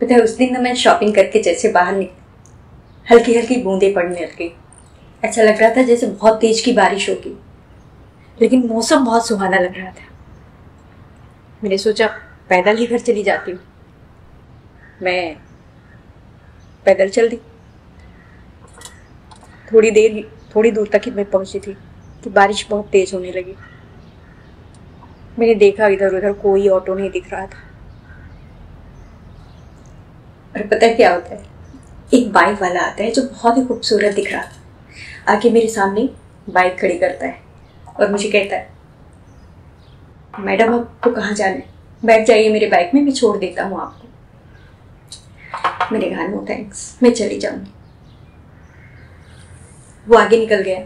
पता है, उस दिन ना मैं शॉपिंग करके जैसे बाहर निकली हल्की हल्की बूंदे पड़ने लग गई। ऐसा लग रहा था जैसे बहुत तेज की बारिश होगी। लेकिन मौसम बहुत सुहाना लग रहा था। मैंने सोचा, पैदल ही घर चली जाती हूँ। मैं पैदल चल दी। थोड़ी देर, थोड़ी दूर तक ही मैं पहुँची थी कि बारिश बहुत तेज होने लगी। मैंने देखा इधर उधर कोई ऑटो नहीं दिख रहा था। और पता क्या होता है? एक बाइक वाला आता है जो बहुत ही खूबसूरत दिख रहा था। आके मेरे सामने बाइक खड़ी करता है और मुझे कहता है, मैडम, आपको कहाँ जाना है? बैठ जाइए मेरे बाइक में, मैं छोड़ देता हूँ आपको। मेरे कहा नो थैंक्स मैं चली जाऊँगी। वो आगे निकल गया।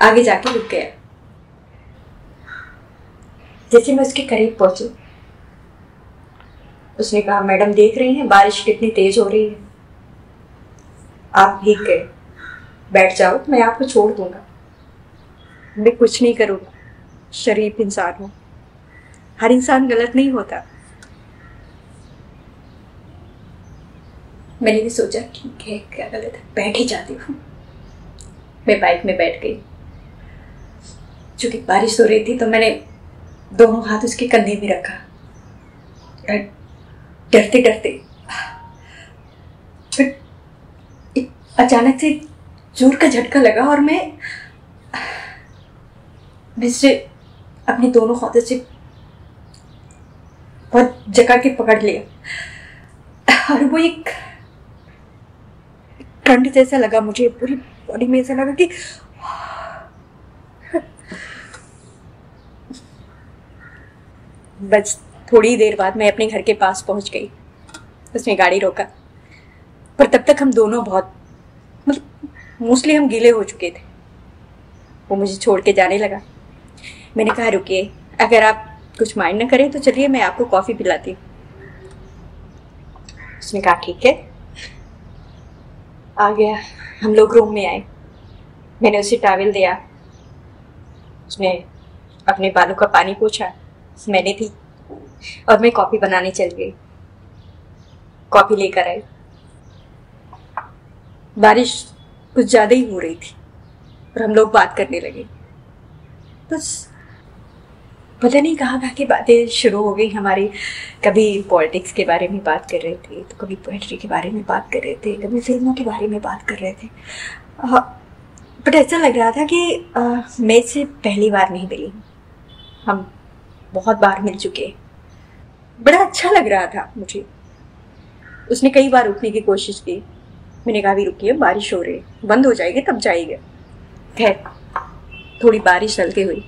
आगे जाके रुक गया। जैसे मैं उसके करीब पहुँची उसने कहा, मैडम देख रही हैं, बारिश कितनी तेज हो रही है। आप भीग गए। बैठ जाओ, मैं आपको छोड़ दूँगा। मैं कुछ नहीं करूँगा। शरीफ इंसान हूँ। हर इंसान गलत नहीं होता। मैंने भी सोचा, ठीक है, क्या गलत है? बैठ ही जाती हूँ। मैं बाइक में बैठ गई। चूँकि बारिश हो रही थी तो मैंने दोनों हाथ उसके कंधे में रखा। डरते डरते अचानक से ज़ोर का झटका लगा और मैं मैं अपने दोनों हाथों से बहुत जगा के पकड़ लिया। और वो एक ठंड जैसा लगा मुझे, पूरी बॉडी में ऐसा लगा कि बस। थोड़ी देर बाद मैं अपने घर के पास पहुँच गई। उसने गाड़ी रोका। पर तब तक हम दोनों बहुत मतलब मोस्टली हम गीले हो चुके थे। वो मुझे छोड़ के जाने लगा। मैंने कहा, रुकिए, अगर आप कुछ माइंड ना करें तो चलिए, मैं आपको कॉफ़ी पिलाती हूँ। उसने कहा, ठीक है। आ गया। हम लोग रूम में आए। मैंने उसे टावल दिया। उसने अपने बालों का पानी पूछा। मैंने दी और मैं कॉफ़ी बनाने चल गई। कॉफ़ी लेकर आई। बारिश कुछ ज़्यादा ही हो रही थी और हम लोग बात करने लगे। बस पता नहीं कहाँ कहाँ की बातें शुरू हो गई। हमारी कभी पॉलिटिक्स के बारे में बात कर रहे थे तो कभी पोइट्री के बारे में बात कर रहे थे कभी फ़िल्मों के बारे में बात कर रहे थे। बट ऐसा लग रहा था कि आ, मैं इससे पहली बार नहीं मिली। हम बहुत बार मिल चुके। बड़ा अच्छा लग रहा था मुझे। उसने कई बार रुकने की कोशिश की। मैंने कहा भी रुकिए, बारिश हो रही है। बंद हो जाएगी, तब जाएगा खैर, थोड़ी बारिश हल्की हुई।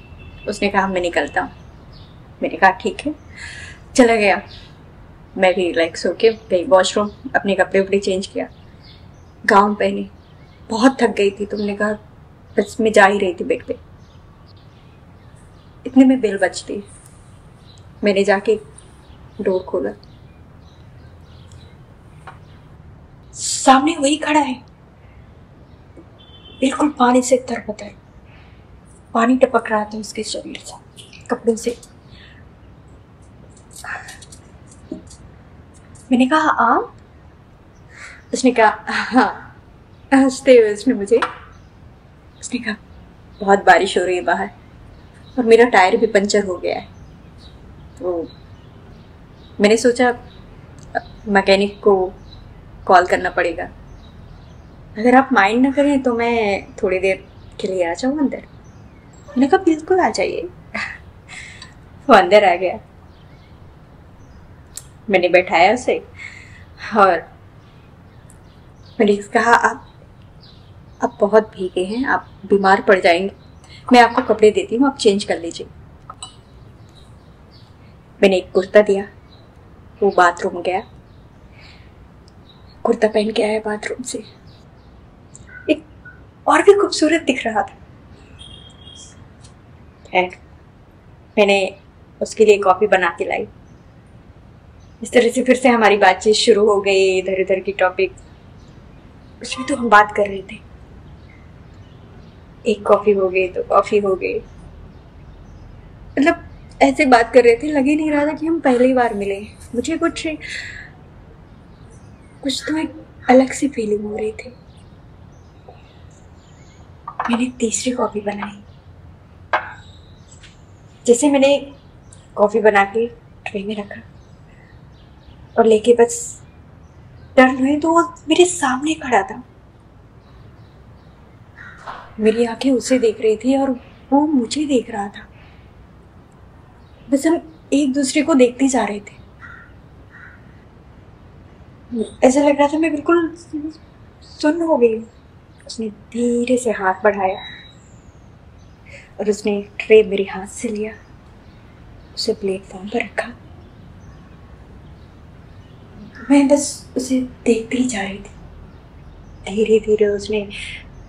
उसने कहा, मैं निकलता हूँ। मैंने कहा, ठीक है। चला गया। मैं भी रिलैक्स होके गई वॉशरूम अपने कपड़े उपड़े चेंज किया। गाउन पहनी। बहुत थक गई थी तुमने कहा, बस मैं जा ही रही थी बेड पे। इतने में बेल बजती मैंने जाके डोर खोला। सामने वही खड़ा है। बिल्कुल पानी से तरबतर पानी टपक रहा था उसके शरीर से, कपड़ों से। मैंने कहा आप उसने कहा हाँ। हँसते हुए उसने मुझे, उसने कहा, बहुत बारिश हो रही है बाहर और मेरा टायर भी पंचर हो गया है। तो मैंने सोचा, मैकेनिक को कॉल करना पड़ेगा। अगर आप माइंड ना करें तो मैं थोड़ी देर के लिए आ जाऊँ अंदर। मैंने कहा, बिल्कुल आ जाइए। वो अंदर आ गया। मैंने बैठाया उसे और मैंने कहा, आप आप बहुत भीगे हैं, आप बीमार पड़ जाएँगे। मैं आपको कपड़े देती हूँ, आप चेंज कर लीजिए। मैंने एक कुर्ता दिया। वो बाथरूम गया। कुर्ता पहन के आया बाथरूम से। एक और भी खूबसूरत दिख रहा था। मैंने उसके लिए कॉफ़ी बना के लाई। इस तरह से फिर से हमारी बातचीत शुरू हो गई इधर उधर की टॉपिक उसमें तो हम बात कर रहे थे। एक कॉफ़ी हो गई तो कॉफ़ी हो गई। मतलब ऐसे बात कर रहे थे, लगे नहीं रहा था कि हम पहली बार मिले। मुझे कुछ कुछ तो एक अलग सी फीलिंग हो रही थी। मैंने तीसरी कॉफ़ी बनाई। जैसे मैंने कॉफ़ी बना के ट्रे में रखा। और लेके बस टर्न हुई तो वो मेरे सामने खड़ा था। मेरी आँखें उसे देख रही थी और वो मुझे देख रहा था। बस हम एक दूसरे को देखते जा रहे थे। ऐसा लग रहा था मैं बिल्कुल सुन हो गई उसने धीरे से हाथ बढ़ाया और उसने ट्रे मेरे हाथ से लिया। उसे प्लेटफॉर्म पर रखा। मैं बस उसे देखती ही जा रही थी। धीरे धीरे उसने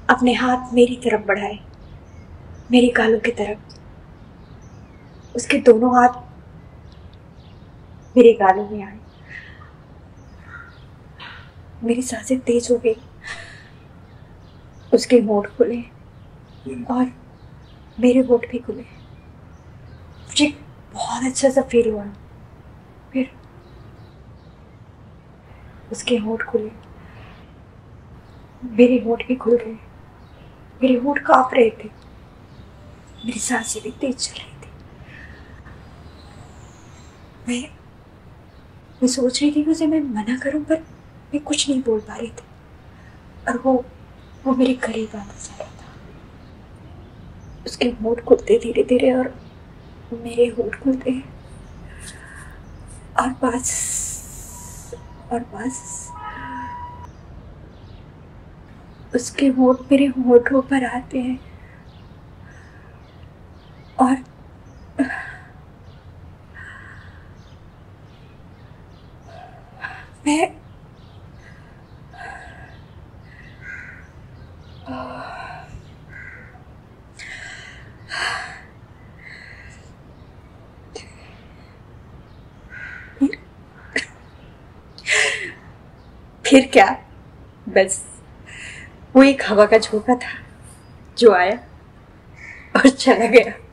अपने हाथ मेरी तरफ़ बढ़ाए। मेरी गालों की तरफ़ उसके दोनों हाथ मेरे गालों में आए। मेरी साँसें तेज हो गई। उसके होठ खुले और मेरे होठ भी खुले। मुझे बहुत अच्छा सा फील हुआ। फिर उसके होठ खुले। मेरे होठ भी खुल गए। मेरे होठ काँप रहे थे। मेरी साँसें भी तेज चल। मैं मैं सोच रही थी कि उसे मैं मना करूँ, पर मैं कुछ नहीं बोल पा रही थी। और वो वो मेरे करीब आता जा रहा था। उसके होठ खुलते धीरे धीरे और मेरे होठ खुलते और बस और बस। उसके होठ मेरे होठों पर आते हैं। और मैं फिर क्या? बस, वो एक हवा का झोंका था जो आया और चला गया।